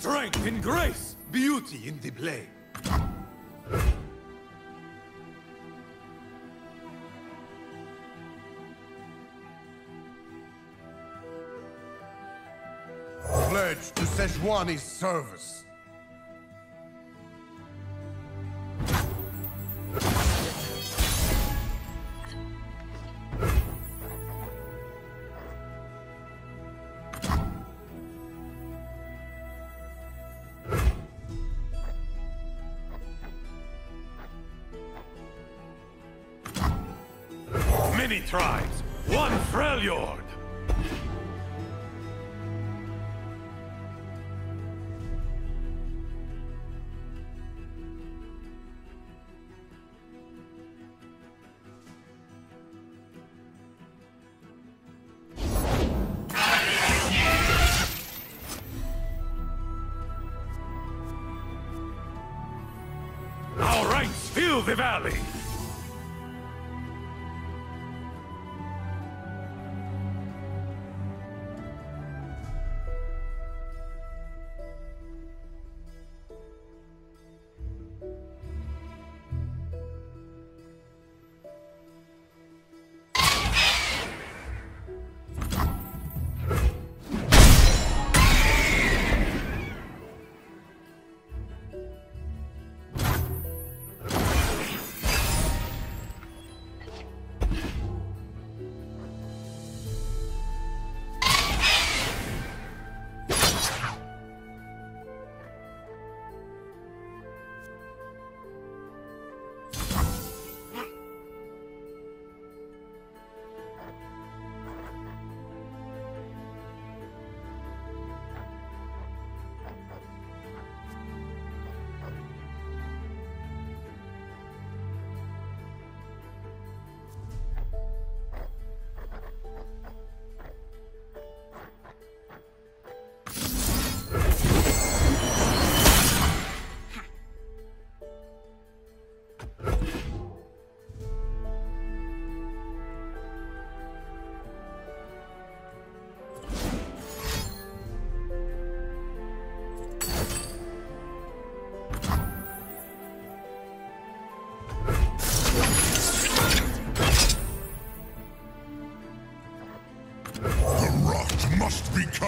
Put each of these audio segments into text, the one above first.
Strength in grace, beauty in the play. Pledge to Sejuani's service. Many tribes, one Freljord! Our ranks fill the valley!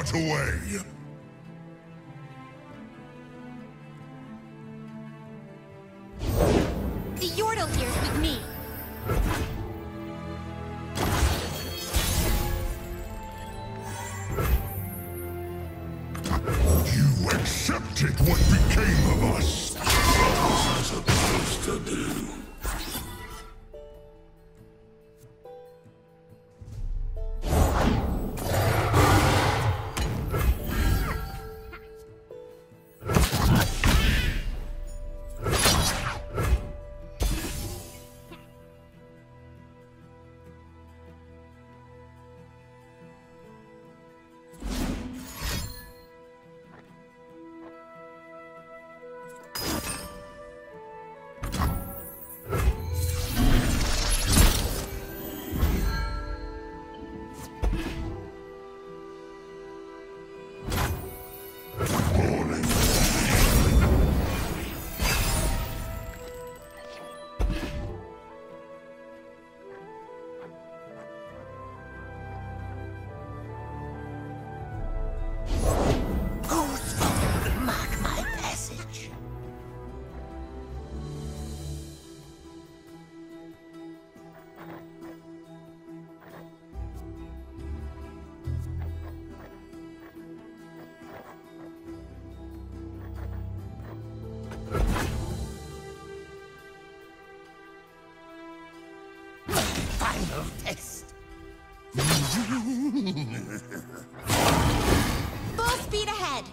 Must away. The Yordle here's with me. You accepted what became of us. Final test. Full speed ahead.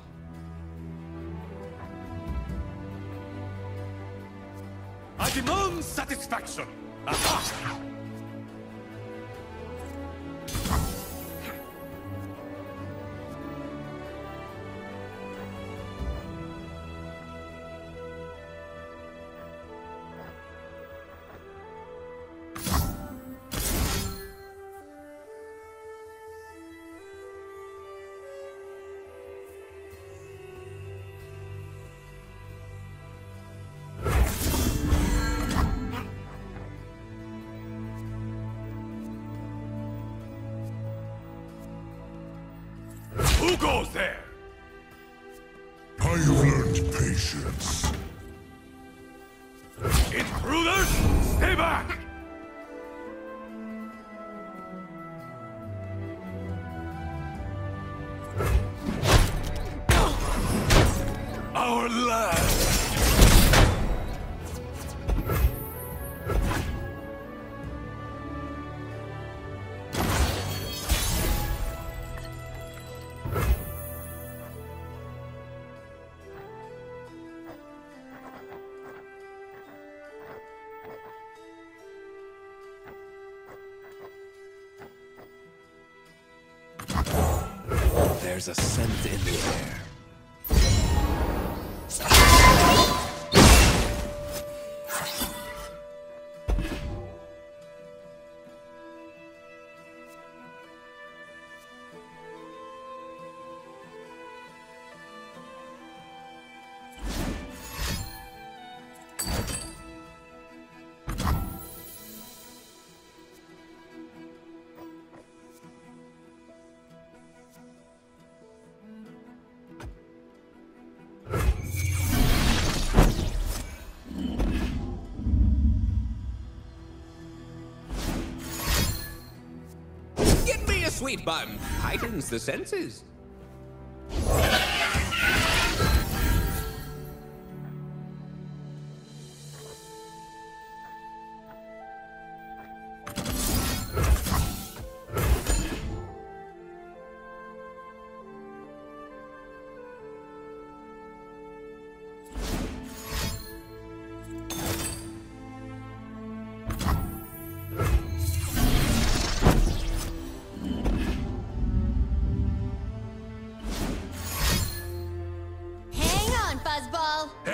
I demand satisfaction! Aha! Goes there? I have learned patience. Intruders, stay back! Our land! There's a scent in the air. Sweet bun. Heightens the senses.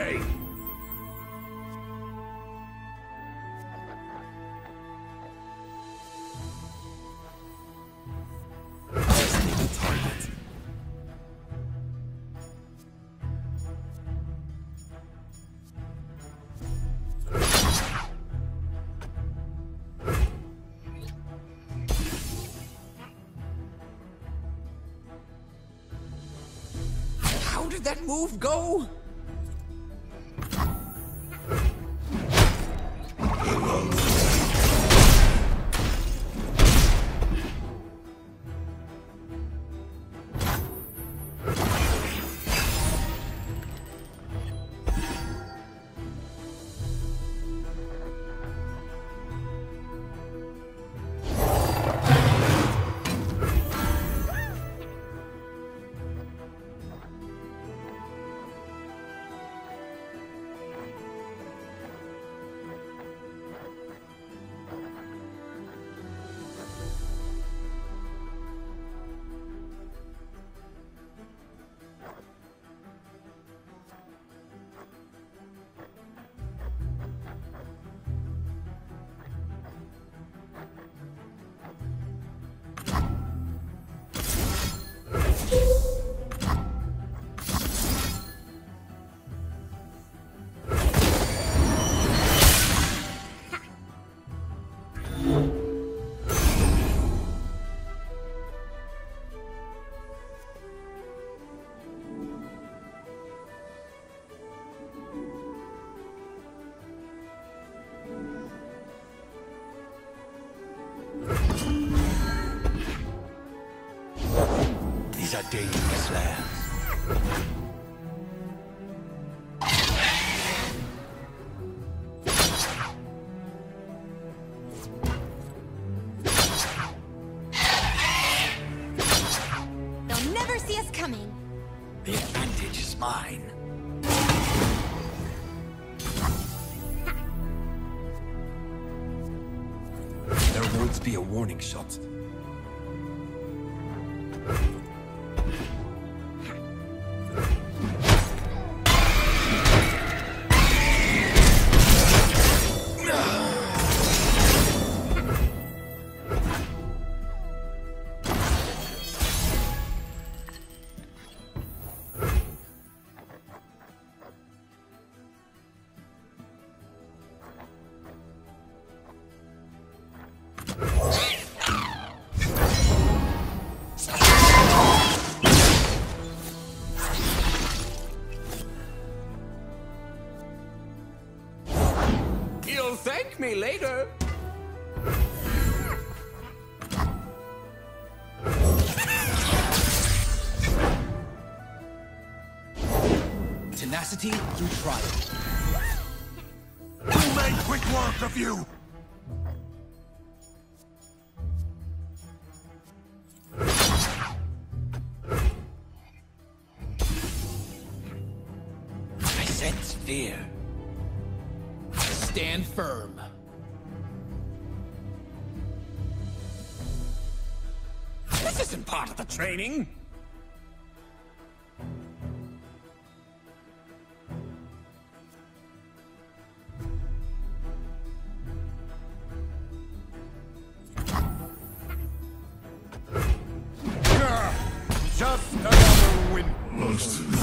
Target. How did that move go? Are dangerous lands. Me later. Tenacity through trial. Who made quick work of you? I sense fear. Stand firm. This isn't part of the training. Just another win.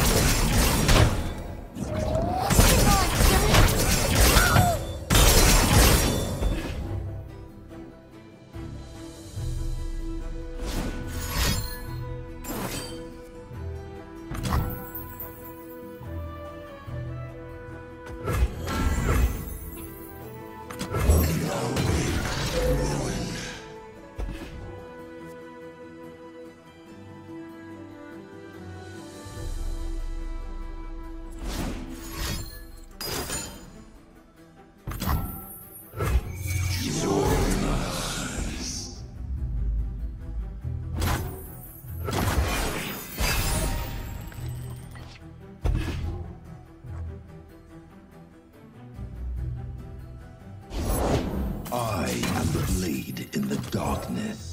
Darkness.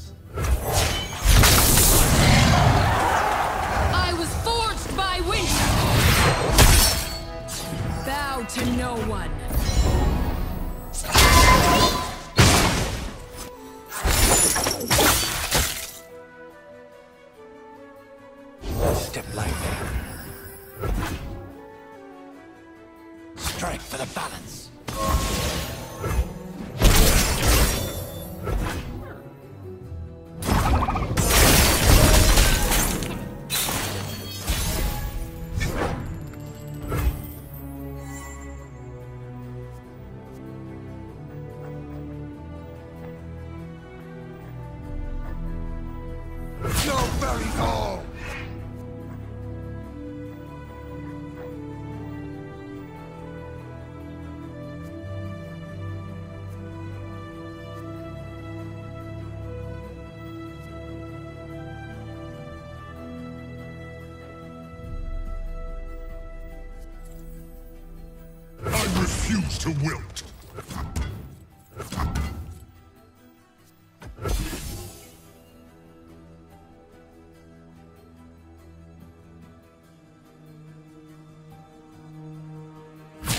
Refuse to wilt.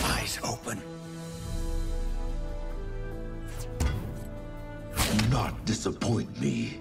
Eyes open. Do not disappoint me.